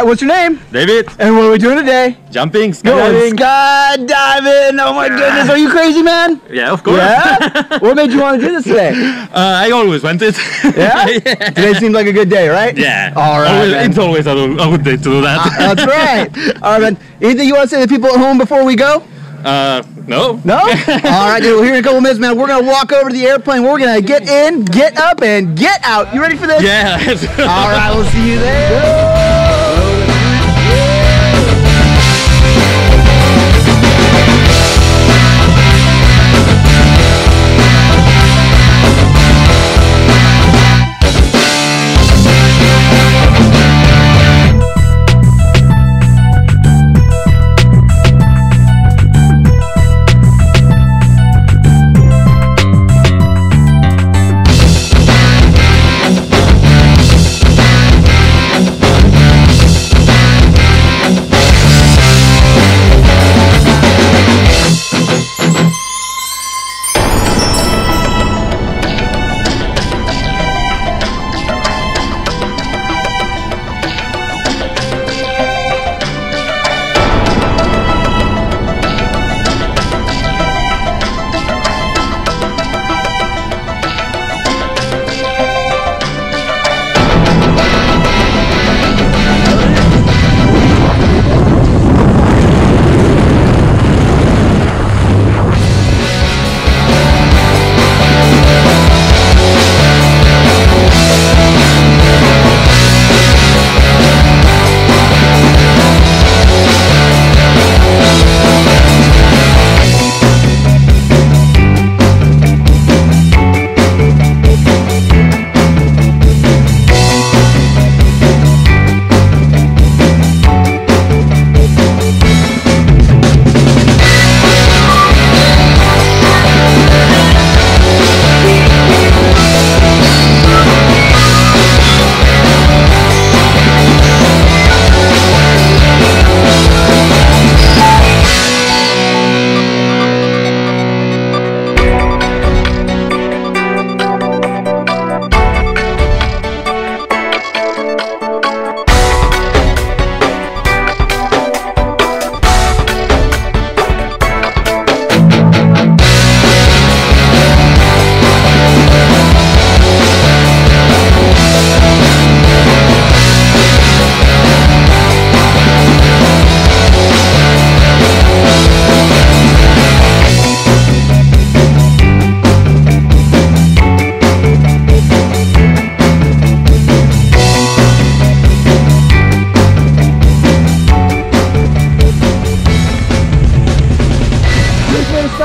got, what's your name? David, And what are we doing today? jumping, skydiving. skydiving. Oh my goodness, are you crazy, man? Yeah, of course. Yeah? what made you want to do this today? uh, I always wanted. Yeah? Today seemed like a good day, right? Yeah. All right, Always- it's always a, good day to do that. That's right. All right, man. Anything you want to say to the people at home before we go? Uh, no. No? All right, dude. Well, here in a couple minutes, man, we're going to walk over to the airplane. We're going to get in, get up, and get out. You ready for this? Yeah. All right, we'll see you there.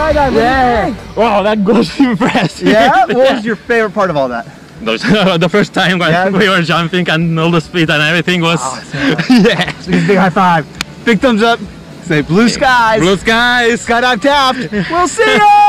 Yeah. Wow, that was impressive. Yeah? What was your favorite part of all that? The first time when Yeah. we were jumping and all the speed and everything was. yeah. Big high five. Big thumbs up. Say blue skies. Blue skies. Skydive Taft. We'll see ya!